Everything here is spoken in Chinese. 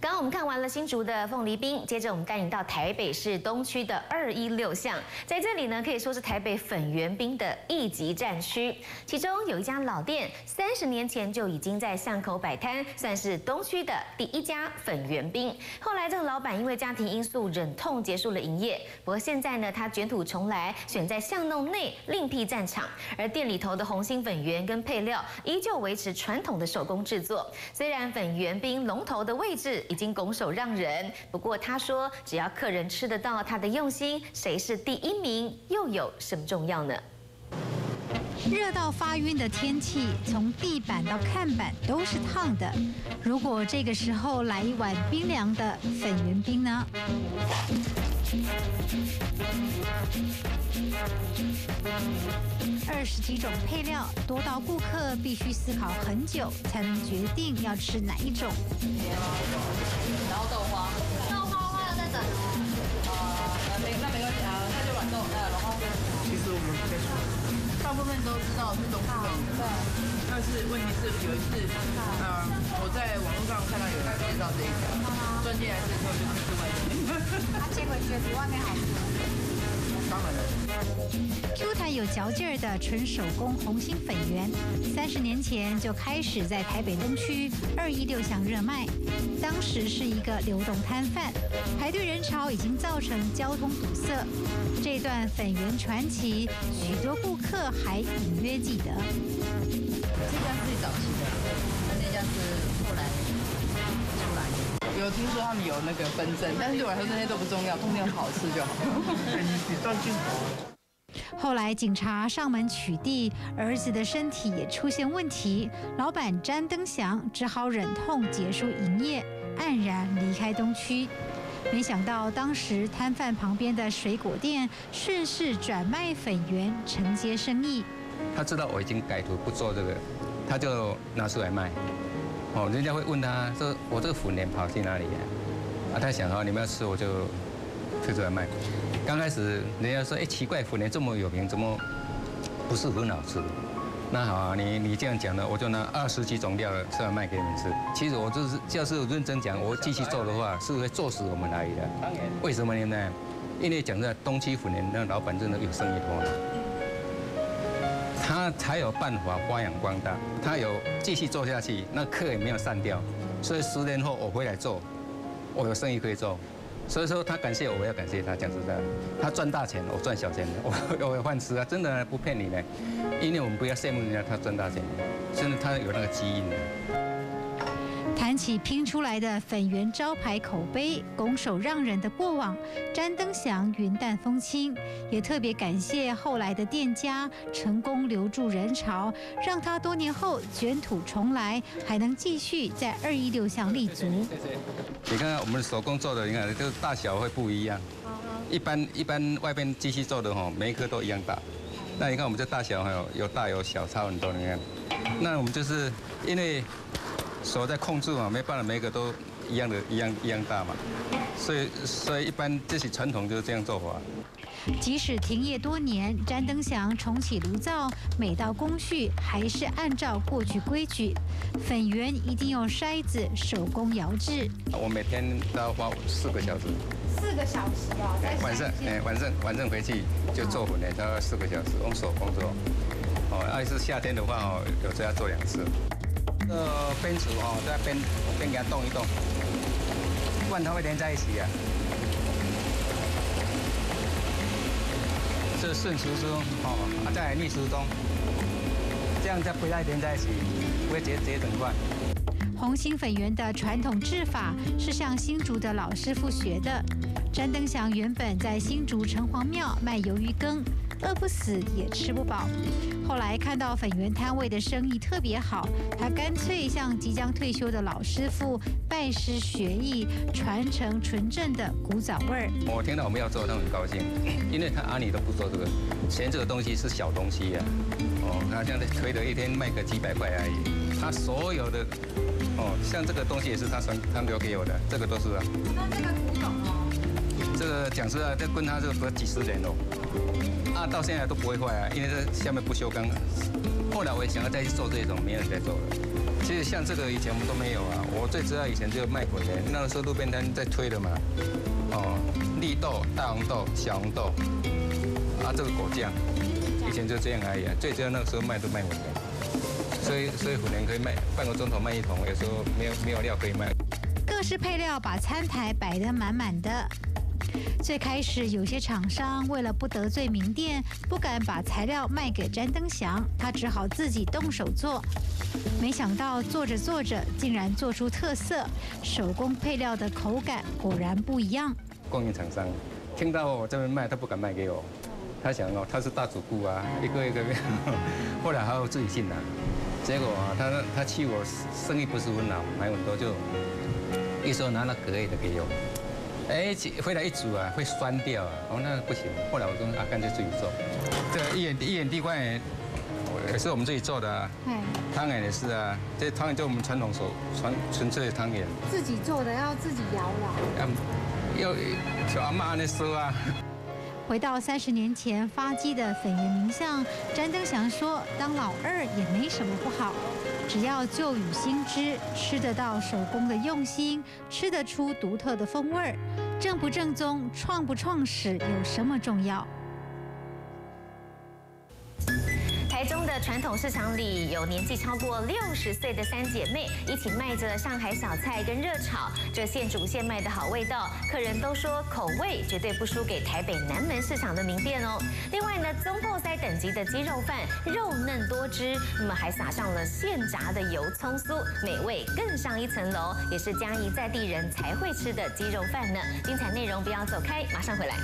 刚刚我们看完了新竹的凤梨冰，接着我们带你到台北市东区的二一六巷，在这里呢可以说是台北粉圆冰的一级战区。其中有一家老店，三十年前就已经在巷口摆摊，算是东区的第一家粉圆冰。后来这个老板因为家庭因素忍痛结束了营业，不过现在呢他卷土重来，选在巷弄内另辟战场，而店里头的红心粉圆跟配料依旧维持传统的手工制作。虽然粉圆冰龙头的位置。已经拱手让人，不过他说，只要客人吃得到他的用心，谁是第一名又有什么重要呢？热到发晕的天气，从地板到看板都是烫的。如果这个时候来一碗冰凉的粉圆冰呢？二十几种配料，多到顾客必须思考很久才能决定要吃哪一种。然后豆花，豆花花了再等。啊，那没那没关系啊，那就软豆，呃，然后其实我们大部分都知道是东西对，但是问题是有一次，嗯，我在网络上看到有人介绍这一家，钻进来之后就是另外一个，他比外面好吃。Q 弹有嚼劲儿的纯手工红心粉圆，三十年前就开始在台北东区二一六巷热卖。当时是一个流动摊贩，排队人潮已经造成交通堵塞。这段粉圆传奇，许多顾客还隐约记得。这家是最早期的，有听说他们有那个纷争，但是对我来说那些都不重要，重要好吃就好。你上镜头。后来警察上门取缔，儿子的身体也出现问题，老板詹登祥只好忍痛结束营业，黯然离开东区。没想到当时摊贩旁边的水果店顺势转卖粉圆，承接生意。他知道我已经改图不做这个，他就拿出来卖。哦，人家会问他说：“我这个粉圆跑去哪里？”啊，他想哦，你们要吃我就推出来卖。刚开始人家说，哎，奇怪，粉莲这么有名，怎么不是很好吃？那好啊，你你这样讲呢，我就拿二十几种料出来卖给你们吃。其实我就是，要是认真讲，我继续做的话，是会做死我们而已的。为什么呢？因为讲在东区粉莲，那老板真的有生意头脑，他才有办法发扬光大，他有继续做下去，那课也没有散掉，所以十年后我回来做，我有生意可以做。所以说他感谢我，我要感谢他。讲实在，他赚大钱，我赚小钱，我我有饭吃啊，真的不骗你呢。因为我们不要羡慕人家他赚大钱，真的他有那个基因的。谈起拼出来的粉圆招牌口碑，拱手让人的过往，詹登祥云淡风轻，也特别感谢后来的店家成功留住人潮，让他多年后卷土重来，还能继续在二一六巷立足。你看看我们手工做的，你看这个大小会不一样。一般一般外边机器做的哈，每一颗都一样大。那你看我们这大小还有有大有小，差很多。你看，那我们就是因为。手在控制嘛，没办法，每个都一样的，一样一样大嘛，所以所以一般这些传统就是这样做法。即使停业多年，詹登祥重启炉灶，每道工序还是按照过去规矩。粉圆一定用筛子手工摇制。我每天都要花四个小时。四个小时哦，晚上哎，晚上晚上回去就做粉圆，大概四个小时，用手工作。哦，要是夏天的话哦，有时候要做两次。这边煮哦，在边边给它动一动，不然它会连在一起啊。这顺时钟哦，在逆时钟，这样才不会连在一起，不会直接直接整断。红心粉圆的传统制法是向新竹的老师傅学的。詹登祥原本在新竹城隍庙卖鱿鱼羹。饿不死也吃不饱。后来看到粉圆摊位的生意特别好，他干脆向即将退休的老师傅拜师学艺，传承纯正的古早味儿。我听到我们要做，他很高兴，因为他阿里都不做这个，嫌这个东西是小东西呀。哦，他现在推的一天卖个几百块而已。他所有的，哦，像这个东西也是他传他留给我的，这个都是啊。那这个古董哦？这个讲实啊，这跟他这个合几十年了。啊，到现在都不会坏啊，因为这下面不锈钢。后来我也想要再去做这种，没人再做了。其实像这个以前我们都没有啊，我最知道以前就卖粉圆，那个时候路边摊在推的嘛。哦，绿豆、大红豆、小红豆，啊，这个果酱，以前就这样而已啊。最主要那个时候卖都卖粉圆，所以所以粉圆可以卖半个钟头卖一桶，有时候没有没有料可以卖。各式配料把餐台摆得满满的。最开始有些厂商为了不得罪名店，不敢把材料卖给詹登祥，他只好自己动手做。没想到做着做着，竟然做出特色，手工配料的口感果然不一样。供应厂商听到我这边卖，他不敢卖给我，他想哦，他是大主顾啊，一个一个，后来还有自己进来，结果啊，他他气我生意不是很好，买很多就一说拿了隔夜的给我。哎，回来一煮啊，会酸掉啊，哦，那不行。后来我跟阿，干脆自己做。这一眼一眼地瓜也也是我们自己做的啊。汤圆也是啊，这汤圆就我们传统手传纯粹的汤圆。自己做的要自己摇了。要要阿妈那说啊。回到三十年前发迹的粉圆名相，詹登祥说：“当老二也没什么不好，只要旧与新知，吃得到手工的用心，吃得出独特的风味儿。正不正宗，创不创始，有什么重要？”中的传统市场里，有年纪超过六十岁的三姐妹一起卖着上海小菜跟热炒，这现煮现卖的好味道，客人都说口味绝对不输给台北南门市场的名店哦。另外呢，中破塞等级的鸡肉饭，肉嫩多汁，那么还撒上了现炸的油葱酥，美味更上一层楼，也是嘉义在地人才会吃的鸡肉饭呢。精彩内容不要走开，马上回来。